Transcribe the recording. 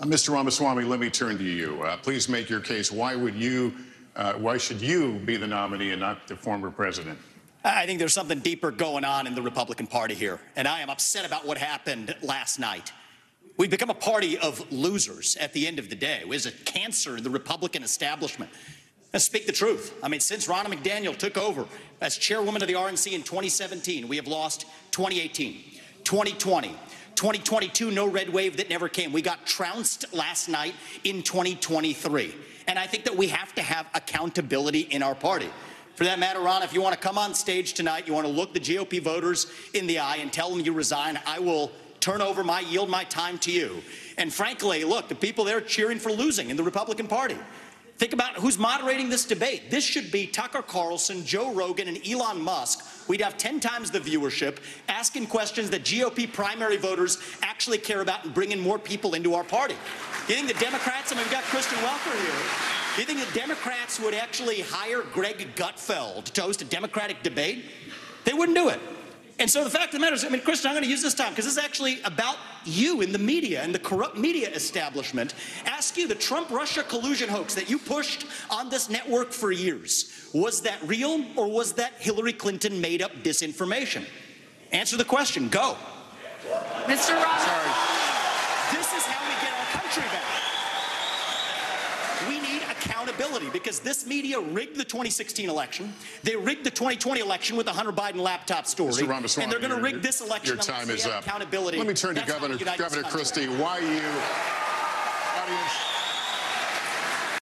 Uh, Mr. Ramaswamy, let me turn to you. Uh, please make your case. Why would you, uh, why should you be the nominee and not the former president? I think there's something deeper going on in the Republican Party here, and I am upset about what happened last night. We've become a party of losers at the end of the day. It was a cancer in the Republican establishment. Let's speak the truth. I mean, since Ronna McDaniel took over as chairwoman of the RNC in 2017, we have lost 2018, 2020, 2022, no red wave that never came. We got trounced last night in 2023. And I think that we have to have accountability in our party. For that matter, Ronna, if you want to come on stage tonight, you want to look the GOP voters in the eye and tell them you resign, I will turn over my, yield my time to you. And frankly, look, the people there are cheering for losing in the Republican Party. Think about who's moderating this debate. This should be Tucker Carlson, Joe Rogan, and Elon Musk. We'd have 10 times the viewership, asking questions that GOP primary voters actually care about and bringing more people into our party. You think the Democrats, I mean, we've got Kristen Welker here. Do you think the Democrats would actually hire Greg Gutfeld to host a Democratic debate? They wouldn't do it. And so the fact of the matter is, I mean, Kristen, I'm going to use this time because this is actually about you in the media and the corrupt media establishment. Ask you the Trump Russia collusion hoax that you pushed on this network for years. Was that real or was that Hillary Clinton made up disinformation? Answer the question. Go. Mr. Ross. Sorry. This is how we get our country back. Accountability because this media rigged the 2016 election. They rigged the 2020 election with the Hunter Biden laptop story. Mr. Ramaswamy, and they're going to rig this election Your time is up. accountability. Let me turn to That's Governor, we unite this Governor. Christie. Why you,